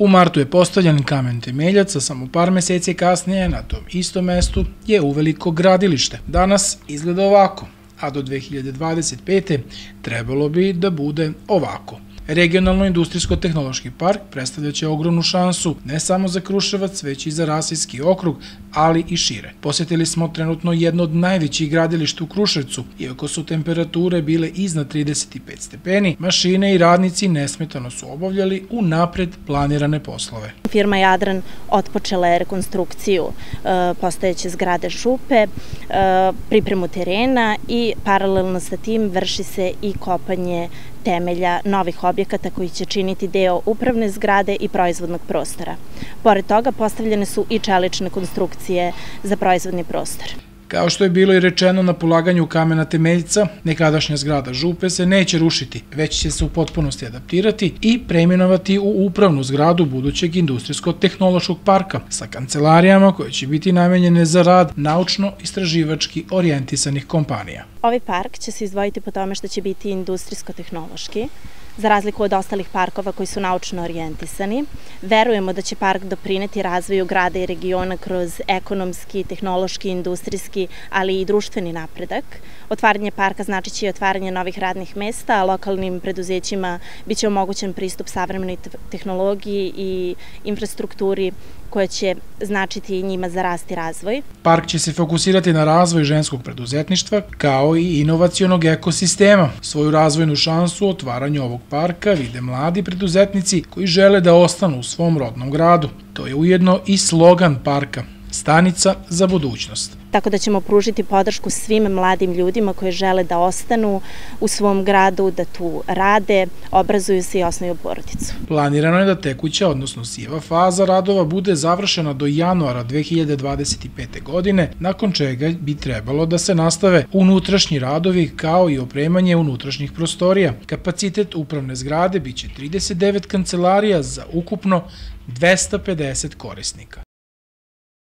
U martu je postavljen kamen temeljac, a samo par meseci kasnije na tom istom mestu je uveliko gradilište. Danas izgleda ovako, a do 2025. trebalo bi da bude ovako. Regionalno-industrijsko-tehnološki park predstavljaće ogromnu šansu ne samo za Kruševac, već i za Rasijski okrug, ali i šire. Posetili smo trenutno jedno od najvećih gradilišta u Kruševcu, iako su temperature bile iznad 35 stepeni, mašine i radnici nesmetano su obavljali u napred planirane poslove. Firma Jadran otpočela je rekonstrukciju e, postojeće zgrade Šupe, e, pripremu terena i paralelno sa tim vrši se i kopanje temelja novih objekata koji će činiti deo upravne zgrade i proizvodnog prostora. Pored toga postavljene su i čelične konstrukcije za proizvodni prostor. Kao što je bilo i rečeno na polaganju kamena temeljca, nekadašnja zgrada župe se neće rušiti, već će se u potpunosti adaptirati i preimenovati u upravnu zgradu budućeg industrijsko-tehnološkog parka sa kancelarijama koje će biti namenjene za rad naučno-istraživački orijentisanih kompanija. Ovaj park će se izdvojiti po tome što će biti industrijsko-tehnološki, za razliku od ostalih parkova koji su naučno orijentisani. Verujemo da će park doprineti razvoju grada i regiona kroz ekonomski, tehnološki, industrijski, ali i društveni napredak. Otvaranje parka znači će i otvaranje novih radnih mesta, a lokalnim preduzećima biće omogućen pristup savremenoj tehnologiji i infrastrukturi koja će značiti njima za rast i razvoj. Park će se fokusirati na razvoj ženskog preduzetništva kao i inovacijonog ekosistema. Svoju razvojnu šansu u otvaranju ovog parka vide mladi preduzetnici koji žele da ostanu u svom rodnom gradu. To je ujedno i slogan parka Stanica za budućnost. Tako da ćemo pružiti podršku svim mladim ljudima koji žele da ostanu u svom gradu, da tu rade, obrazuju se i osnoju porodicu. Planirano je da tekuća, odnosno siva faza radova bude završena do januara 2025. godine, nakon čega bi trebalo da se nastave unutrašnji radovi kao i opremanje unutrašnjih prostorija. Kapacitet upravne zgrade biće 39 kancelarija za ukupno 250 korisnika.